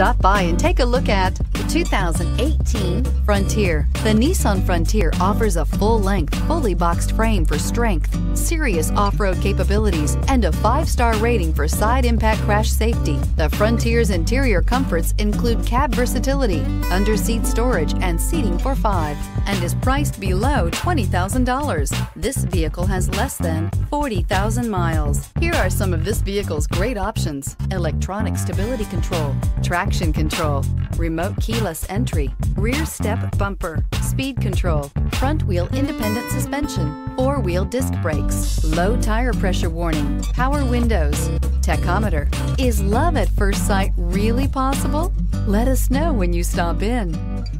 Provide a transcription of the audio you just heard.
Stop by and take a look at 2018 Frontier. The Nissan Frontier offers a full-length, fully boxed frame for strength, serious off-road capabilities, and a five-star rating for side impact crash safety. The Frontier's interior comforts include cab versatility, under-seat storage, and seating for five, and is priced below $20,000. This vehicle has less than 40,000 miles. Here are some of this vehicle's great options. Electronic stability control, traction control, remote keyless entry, rear step bumper, speed control, front wheel independent suspension, four wheel disc brakes, low tire pressure warning, power windows, tachometer. Is love at first sight really possible? Let us know when you stop in.